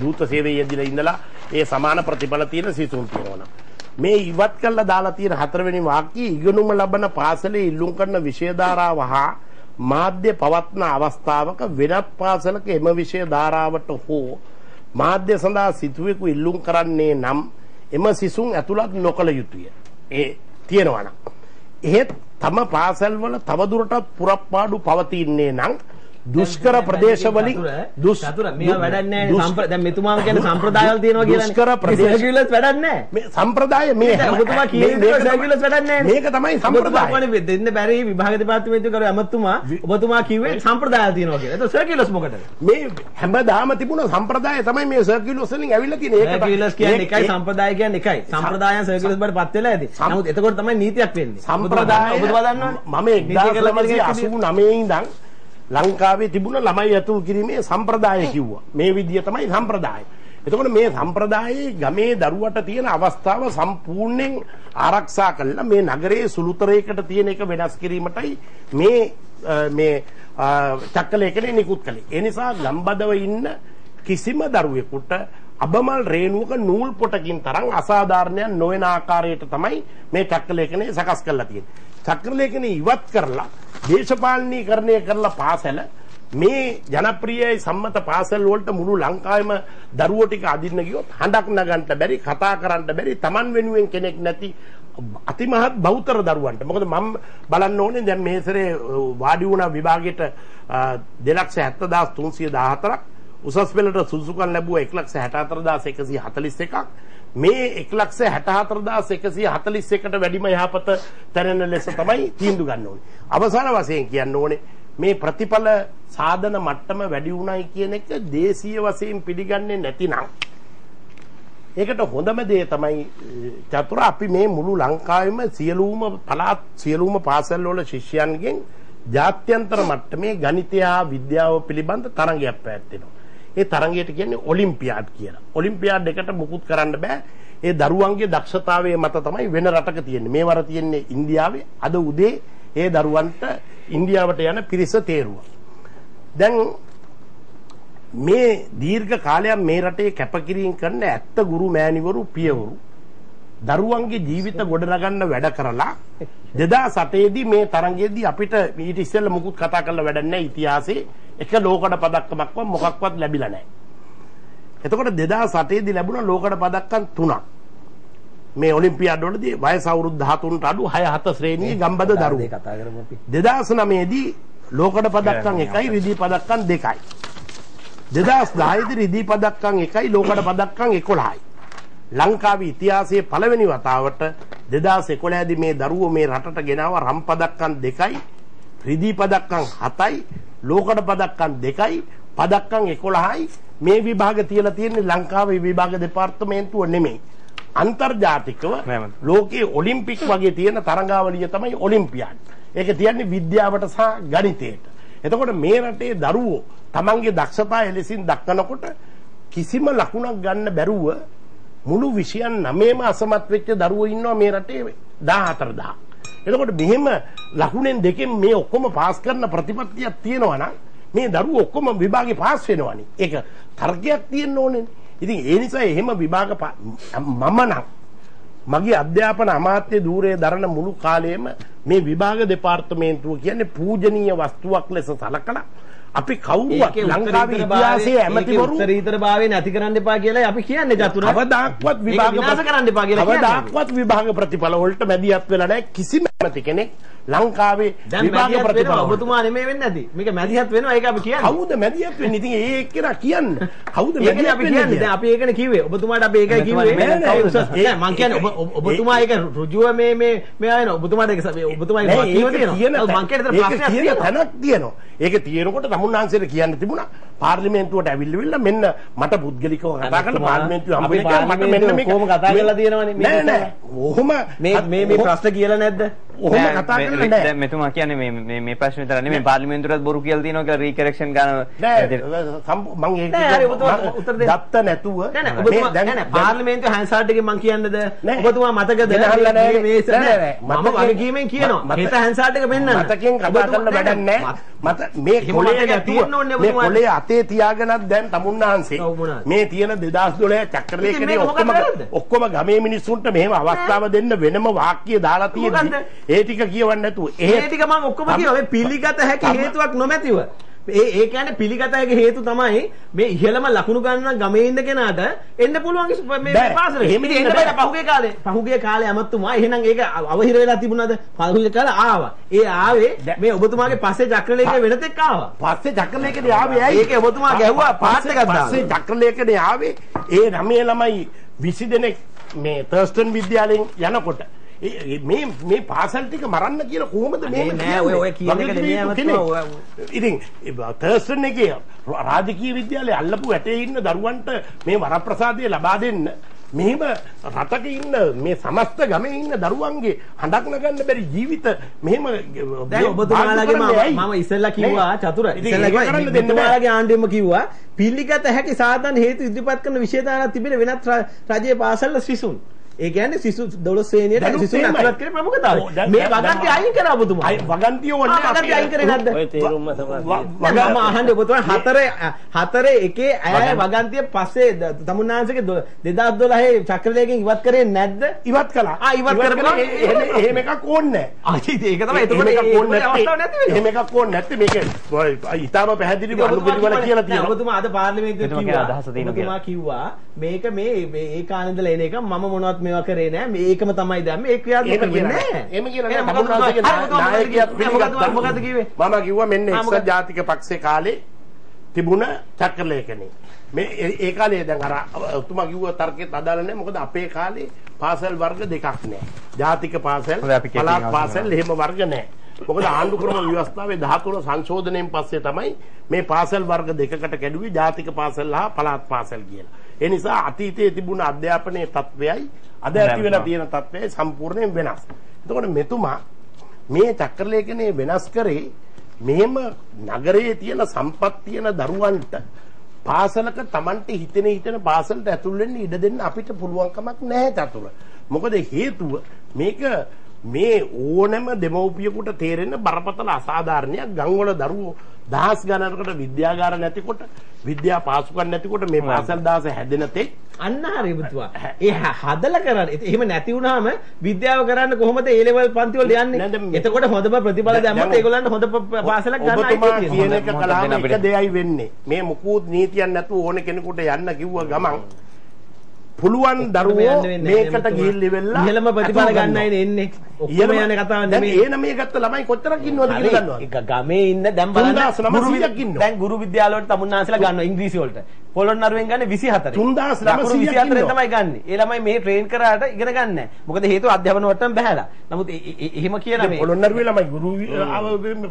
දූත සේවයේ යෙදিলা ඉඳලා ඒ සමාන ප්‍රතිඵල තියෙන සිසුන් තියෙනවා මේ ඉවත් කළා දාලා තියෙන හතරවෙනි වාක්‍යයේ ඉගෙනුම ලබන පාසලේ ඉල්ලුම් කරන විෂය ධාරාව හා මාධ්‍ය පවත්න අවස්ථාවක වෙනත් පාසලක එම විෂය ධාරාවට හෝ මාධ්‍ය සඳහා සිතුවෙකු ඉල්ලුම් කරන්නේ නම් එම සිසුන් ඇතුළත් නොකළ යුතුය. ඒ තියෙනවා නම්. එහෙත් තම පාසල්වල තවදුරටත් පුරප්පාඩු පවතින්නේ නම් දුෂ්කර ප්‍රදේශවලින් දුෂ්කර මේවා වැඩක් නැහැ දැන් මෙතුමාම කියන්නේ සම්ප්‍රදායවල තියෙනවා කියලා. දුෂ්කර ප්‍රදේශ සර්කියුලර්ස් වැඩක් නැහැ මේ සම්ප්‍රදාය මේ ඔබතුමා කියන්නේ සර්කියුලර්ස් වැඩක් නැහැ මේක තමයි සම්ප්‍රදාය. දෙන්න බැරි විභාග දෙපාර්තමේන්තුවේ කරු ඇමතුමා ඔබතුමා කිව්වේ සම්ප්‍රදායවල තියෙනවා කියලා. ඒක සර්කියුලර්ස් මොකටද? මේ හැමදාම තිබුණ සම්ප්‍රදාය තමයි මේ සර්කියුලර්ස් වලින් ඇවිල්ලා තියෙන්නේ ඒක සර්කියුලර්ස් කියන්නේ එකයි සම්ප්‍රදාය කියන්නේ එකයි. සම්ප්‍රදායන් සර්කියුලර්ස් බවට පත් වෙලා ඇති. නමුත් එතකොට තමයි නීතියක් වෙන්නේ. සම්ප්‍රදාය ඔබතුමා දන්නවනේ මම 1989 ඉඳන් ලංකාවේ තිබුණ ළමයි ඇතුල් කිරීමේ සම්ප්‍රදාය කිව්වා. මේ විදිය තමයි සම්ප්‍රදාය. එතකොට මේ සම්ප්‍රදායේ ගමේ දරුවට තියෙන අවස්ථාව සම්පූර්ණයෙන් ආරක්ෂා කළා මේ නගරයේ සුළුතරයකට තියෙන එක වෙනස් කිරීමටයි මේ මේ චක්කලේඛනේ නිකුත් කළේ. ඒ නිසා ගම්බදව ඉන්න කිසිම දරුවෙකුට අබමල් රේණුවක නූල් පොටකින් තරම් අසාධාරණයක් නොවන ආකාරයට තමයි මේ චක්‍රලේඛනය සකස් කරලා තියෙන්නේ. චක්‍රලේඛනය ඉවත් කරලා දේශපාලනීකරණය කරලා පාසල මේ ජනප්‍රියයි සම්මත පාසල් වලට මුළු ලංකාවෙම දරුවෝ ටික අදින්න ගියොත් හඬක් නගන්න බැරි කතා කරන්න බැරි Taman වෙනුවෙන් කෙනෙක් නැති අතිමහත් බහුතර දරුවන්ට මොකද මම බලන්න ඕනේ දැන් මේ සැරේ වාඩි වුණා විභාගයට 270314ක් උසස් පෙළට සුදුසුකම් ලැබුවා 164141 මේ 164141ට වැඩිම යහපත තැනෙන ලෙස තමයි තීන්දුව ගන්න ඕනේ. අවසාන වශයෙන් කියන්න ඕනේ මේ ප්‍රතිඵල සාධන මට්ටම වැඩි වුණයි කියන එක දේශීය වශයෙන් පිළිගන්නේ නැතිනම් ඒකට හොඳම දේ තමයි චතුර අපි මේ මුළු ලංකාවෙම සියලුම පළාත් සියලුම පාසල් වල ශිෂ්‍යයන්ගෙන් ජාත්‍යන්තර මට්ටමේ ගණිතය හා විද්‍යාව පිළිබඳ තරඟයක් පැවැත්වෙනවා. ඒ තරඟයට කියන්නේ ඔලිම්පියාඩ් කියලා. ඔලිම්පියාඩ් එකට මුකුත් කරන්න බෑ. ඒ දරුවන්ගේ දක්ෂතාවය මත තමයි වෙන රටක තියෙන්නේ. මේවර තියෙන්නේ ඉන්දියාවේ. අද උදේ ඒ දරුවන්ට ඉන්දියාවට යන පිරිස තේරුවා. දැන් මේ දීර්ඝ කාලයක් මේ රටේ කැපකිරීම කරන ඇත්ත ගුරු මෑණිවරු පියවරු දරුවන්ගේ ජීවිත ගොඩනගන්න වැඩ කරලා 2008 දී මේ තරඟයේදී අපිට ඊට ඉස්සෙල්ලා මුකුත් කතා කරලා වැඩක් නැහැ ඉතිහාසයේ එක ලෝකඩ පදක්කමක්වත් මොකක්වත් ලැබිලා නැහැ. එතකොට 2008 දී ලැබුණ ලෝකඩ පදක්කම් තුනක්. මේ ඔලිම්පියාඩ් වලදී වයස අවුරුදු 13ට අඩු 6 7 ශ්‍රේණියේ ගම්බද දරුවෝ. කතා කරමු අපි. 2009 දී ලෝකඩ පදක්කම් එකයි රිදී පදක්කම් දෙකයි. 2010 දී රිදී පදක්කම් එකයි ලෝකඩ පදක්කම් 11යි. ලංකාවේ ඉතිහාසයේ පළවෙනි වතාවට 2011 දී මේ දරුවෝ මේ රටට ගෙනාව රම් පදක්කම් දෙකයි රිදී පදක්කම් 7යි ලෝකඩ පදක්කම් දෙකයි පදක්කම් 11යි මේ විභාග තියලා තියෙන්නේ ලංකාවේ විභාග දෙපාර්තමේන්තුව නෙමෙයි අන්තර්ජාතිකව ලෝකයේ ඔලිම්පික් වගේ තියෙන තරඟාවලිය තමයි ඔලිම්පියාඩ්. ඒක තියන්නේ විද්‍යාවට සහ ගණිතයට. එතකොට මේ රටේ දරුවෝ තමන්ගේ දක්ෂතා එලෙසින් දක්වනකොට කිසිම ලකුණක් ගන්න බැරුව මුළු විෂයන් 9ම අසමත් වෙච්ච දරුවෝ ඉන්නවා මේ රටේ 14000. එතකොට මෙහෙම ලකුණෙන් දෙකෙන් මේ ඔක්කොම පාස් කරන ප්‍රතිපත්තියක් තියෙනවා නම් මේ දරුවෝ ඔක්කොම විභාගේ පාස් වෙනවනේ. ඒක තර්කයක් තියෙන්න ඕනේ. ඉතින් ඒ නිසා එහෙම විභාග මම නම් මගේ අධ්‍යාපන අමාත්‍ය ධූරයේ දරන මුළු කාලයේම මේ විභාග දෙපාර්තමේන්තුව කියන්නේ පූජනීය වස්තුවක් ලෙස සලකලා අපි කවුරුවත් ලංකාවේ ඉතිහාසයේ ඇමතිවරු උත්තරීතර භාවය නැති කරන්න එපා කියලා අපි කියන්නේ චතුරා. කවදාක්වත් විභාග විනාශ කරන්න එපා කියලා කියන්නේ. කවදාක්වත් විභාග ප්‍රතිඵල වලට මැදිහත් වෙලා නැහැ කිසිම ඇමති කෙනෙක් ලංකාවේ විභාග ප්‍රතිඵල ඔබතුමා නෙමෙයි වෙන්නේ නැති. මේක මැදිහත් වෙනවා ඒක අපි කියන්නේ. කවුද මැදිහත් වෙන්නේ? ඉතින් ඒ එක්කෙනා කියන්න. කවුද මැදිහත් අපි කියන්නේ? දැන් අපි ඒකනේ කිව්වේ. ඔබතුමාට අපි ඒකයි කිව්වේ. නෑ මං කියන්නේ ඔබතුමා ඒක රුජුව මේ මේ මෙයා වෙන ඔබතුමාට ඒක ඔබතුමා ඒක කියව තියෙනවා. මං කියන්නේ ප්‍රශ්නයක් තියෙනවා. තැනක් තියෙනවා. ඒක තියෙනකොට තමුන්නාන්සේට කියන්න තිබුණා පාර්ලිමේන්තුවට ඇවිල්ලිවිල්ල මෙන්න මට පුද්ගලිකව කතා කරලා පාර්ලිමේන්තුවේ අපි හම්බෙන්න කියලා මට මෙන්න මේක කොහොම කතා කරලා තියෙනවනේ මේ නෑ නෑ. ඔහොම මේ මේ මේ ප්‍රශ්න කියලා නැද්ද ඔහොම කතා කරලා නෑ දැන් මෙතුමා කියන්නේ මේ මේ මේ ප්‍රශ්න විතර නෙමෙයි පාර්ලිමේන්තුවටත් බොරු කියලා තියෙනවා කියලා රීකරෙක්ෂන් ගන්න නෑ සම්- මං ඒක උත්තර දෙන්න. දත්ත නැතුව නෑ නෑ පාර්ලිමේන්තුවේ හැන්සාර්ට් එකෙන් මං කියන්නද. ඔබතුමා මතකද. මේ-. මම වගකීමෙන් කියනවා හෙට හැන්සාර්ට් එක පෙන්නන්න මතකෙන් කතා කරන්න වැඩක් නෑ. මත මේ කොලේ නැතුව තියෙන්න මේ. කොලේ අතේ තියාගෙනත් දැන් තමුන්නාන්සේ? මේ තියෙන 2012 ඉතින් චක්‍රලේඛනයේ ඔක්කොම? ඔක්කොම ගමේ මිනිස්සුන්ට මෙහෙම අවස්ථාව දෙන්න වෙනම වාක්‍ය දාලා මොකද්ද? ඒ ටික කියවන්න නැතුව ඒ ටික මම ඔක්කොම මේ පිළිගත හැකි හේතුවක් නොමැතිව ඒ ඒ කියන්නේ පිළිගත හැකි හේතු තමයි මේ ඉහළම ලකුණු ගන්න ගමේ ඉන්න කෙනාට එන්න පුළුවන් මේ බෑ. පාසලේ. එහෙම ඉන්න බෑ. පහුගිය කාලේ. පහුගිය කාලේ අමතුමා එහෙනම් ඒක අවහිර වෙලා තිබුණාද? පහුගිය කාලේ ආවා. ඒ ආවේ මේ ඔබතුමාගේ පස්සේ චක්‍රලේඛය වෙනතෙක් ආවා. පස්සේ චක්‍රලේඛනේ ආවේ ඇයි? ඒකේ ඔබතුමා ගැහුවා පාත් එකක් දාලා. පස්සේ චක්‍රලේඛනේ ආවේ ඒ ළමයි ළමයි 20 දෙනෙක් මේ තර්ස්ටන් විද්‍යාලයෙන් යනකොට මේ මේ පාසල් ටික මරන්න කියලා කොහොමද මේක නෑ, ඔය- ඔය කියන එක නෙමෙයි. ඉතින් තර්ස්ටන් එකේ රාජකීය විද්‍යාලයේ අල්ලපු ඇටේ ඉන්න දරුවන්ට මේ වරප්‍රසාදය ලබා දෙන්න. මෙහෙම රටක ඉන්න මේ සමස්ත ගමේ ඉන්න දරුවන්ගේ හඬක් නගන්න බැරි ජීවිත මෙහෙම දැන් ඔබතුමාලාගේ මම ඉස්සෙල්ලා කිව්වා චතුර. ඉස්සෙල්ලා කිව්වා ඔබතුමාලාගේ ආණ්ඩුවෙම කිව්වා පිළිගත හැකි සාධන හේතු ඉදිරිපත් කරන විශේෂතාවක් තිබෙන වෙනත් රජයේ පාසල් සිසුන් ඒ කියන්නේ සිසු 12 ශ්‍රේණියට එහෙමයි. ඇතුළත් කරන ප්‍රමුඛතාවය මේ වගන්ති අයින් කරා ඔබතුමා අයි වගන්තිය ඕනේ ආ, වගන්තිය අයින් කරේ නැද්ද? ඔය තේරුම්ම තමයි. මම අහන්නේ ඔබතුමා හතරේ හතරේ එකේ ඇය වගන්තිය පස්සේ දො- 2012 චක්‍රලේඛයෙන් ඉවත් කරේ නැද්ද? ඉවත් කළා ආ, ඉවත් කරපුවා? එහෙම එහෙම එකක් ඕනේ නැහැ ආ ඉතින් ඒක තමයි එතකොට එකක් ඕනේ නැත්තේ. එහෙම එකක් ඕනේ නැත්තේ මේක ඊටාම පැහැදිලිව අනුපිළිවෙල කියලා තියෙනවා ඔබතුමා අද පාර්ලිමේන්තුවේ කිව්වා ඔබතුමා කිව්වා මේක මේ මේ ඒ කාණින්දලා එන එක මම මොනවත් මේවා කරේ නෑ මේකම තමයි දැම්මේ ඒ ක්‍රියාත්මක වෙන්නේ නෑ. එහෙම කියලා නෑ. මොකද්ද නායකයෙක් පිළිගත්තා. මොකද්ද කිව්වේ මම කිව්වා මෙන්න එක්සත්? ජාතික පක්ෂේ කාලේ තිබුණ චක්‍රලේඛනේ මේ ඒ- කාලේ දැන් අර ඔතුමා කිව්ව තර්කයට අදාළ නැහැ මොකද අපේ කාලේ පාසල් වර්ග දෙකක් නැහැ ජාතික පාසල් පළාත් පාසල්. එහෙම වර්ග නැහැ මොකද ආණ්ඩු ක්‍රම ව්‍යවස්ථාවේ 13 සංශෝධනයෙන් පස්සේ තමයි මේ පාසල් වර්ග දෙකකට කැඩුවේ ජාතික පාසල් හා පළාත් පාසල් කියලා. ඒ නිසා අතීතයේ තිබුණ අධ්‍යාපනයේ තත්වයයි අද ඇති වෙලා තියෙන තත්වයයි සම්පූර්ණයෙන් වෙනස්. එතකොට මෙතුමා මේ චක්‍රලේඛනයේ වෙනස් කරේ මෙහෙම නගරයේ තියෙන සම්පත් තියෙන දරුවන්ට පාසලක Tamante හිතෙන හිතෙන පාසලට ඇතුල් වෙන්න ඉඩ දෙන්න අපිට පුළුවන් කමක් නැහැ චතුර. මොකද හේතුව මේක මේ ඕනෑම දෙමව්පියෙකුට තේරෙන බරපතල අසාධාරණයක් ගම්වල දරුවෝ දහස් ගණනකට විද්‍යාගාර නැතිකොට විද්‍යා පාසුකම් නැතිකොට මේ පාසල් දාස හැදෙන තෙක් අන්න හරි ඔබතුමා ඒ හදලා කරන්නේ. එහෙම නැති වුනහම විද්‍යාව කරන්න කොහොමද ඒ ලෙවල් පන්ති වලට නෑ, යන්නේ එතකොට හොඳම ප්‍රතිඵල දැම්මත් ඒගොල්ලන්ට හොඳ පාසලක් ගන්න අයිතිය කියන තියෙනවා එක මොකද කළාම දෙන්න එක? දෙයයි වෙන්නේ. මේ මුකුත් නීතියක් නැතුව ඕන කෙනෙකුට යන්න කිව්ව ගමන් පුළුවන් දරුවෝ මේකට. ගිහිල්ලි වෙලා ඉහළම ප්‍රතිඵල අතුරු ගන්නයි ගන්නවා. එන්නේ ඔක්කොම යන කතාව නෙමෙයි ඒ නමේ ගත්ත ළමයි කොච්චරක් ඉන්නවද කියලා ගමේ ඉන්න දැන් බලන්න 3900 ගුරු වි- ඉන්නවා. දැන් ගුරු විද්‍යාල වලට තමුන්නාන්සලා ගන්නවා ඉංග්‍රීසි වලට පොළොන්නරුවෙන් ගන්න 24 3900 ලකුණු 24 ඉන්නවා. තමයි ගන්න. ඒ ළමයි මේ ට්‍රේන් කරාට ඉගෙන ගන්න නැහැ. මොකද හේතුව අධ්‍යාපන වට්ටම බහැලා. නමුත් එහෙම කියන මේ පොළොන්නරුවේ ළමයි ගුරු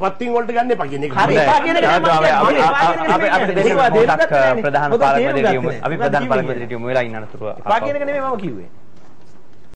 පත්තින් වලට ගන්න එපා කියන එක. හරි. එපා කියන එක අපි-. අපි- එපා කියන එක අපි- අපි නෙමෙයි. දෙන්න ඒවා පොඩ්ඩක් තේරුම් ගත්තේ ප්‍රධාන මැදිරියුම ගත්තේ අපි. ප්‍රධාන පාලක කිව්වේ. මැදිරියුම වෙලා ඉන්න අනතුරුව එපා කියන එක නෙමෙයි මම කිව්වේ.